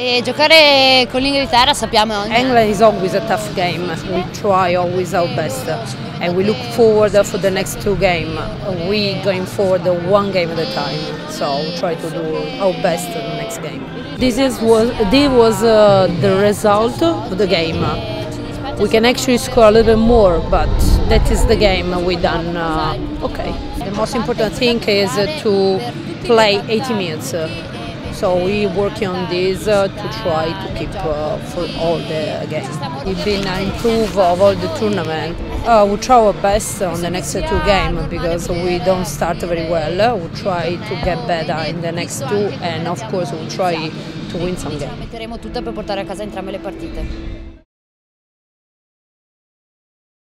E giocare con l'Inghilterra sappiamo oggi. England is always a tough game. We try always our best, and we look forward for the next two games. We going forward one game at a time, so we try to do our best in the next game. This is was this was uh, the result of the game. We can actually score a little bit more, but that is the game we done. Uh, okay. The most important thing is to play 80 minutes. So we working on this uh, to try to keep uh, for all the games. We've been uh, improve of all the tournament. Uh, we try our best on the next two games because we don't start very well. We try to get better in the next two and of course we try to win some games.